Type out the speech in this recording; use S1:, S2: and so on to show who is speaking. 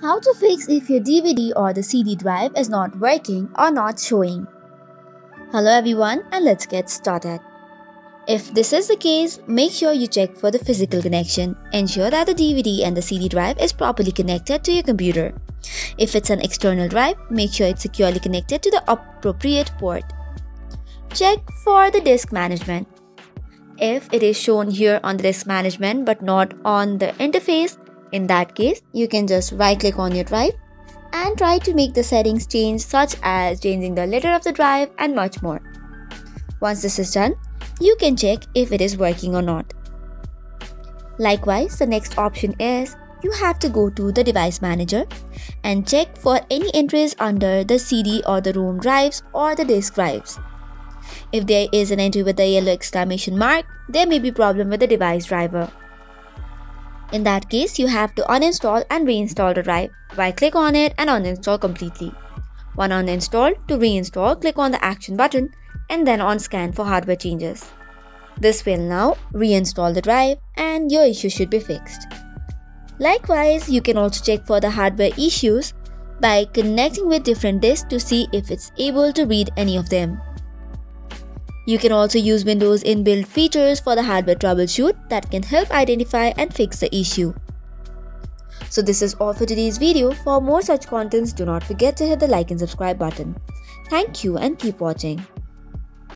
S1: How to fix if your DVD or the CD drive is not working or not showing. Hello everyone and let's get started. If this is the case, make sure you check for the physical connection. Ensure that the DVD and the CD drive is properly connected to your computer. If it's an external drive, make sure it's securely connected to the appropriate port. Check for the disk management. If it is shown here on the disk management but not on the interface, in that case, you can just right click on your drive and try to make the settings change such as changing the letter of the drive and much more. Once this is done, you can check if it is working or not. Likewise, the next option is you have to go to the device manager and check for any entries under the CD or the ROM drives or the disk drives. If there is an entry with a yellow exclamation mark, there may be problem with the device driver. In that case, you have to uninstall and reinstall the drive. Right click on it and uninstall completely. When uninstalled, to reinstall, click on the action button and then on scan for hardware changes. This will now reinstall the drive and your issue should be fixed. Likewise, you can also check for the hardware issues by connecting with different disks to see if it's able to read any of them. You can also use Windows inbuilt features for the hardware troubleshoot that can help identify and fix the issue. So this is all for today's video. For more such contents, do not forget to hit the like and subscribe button. Thank you and keep watching.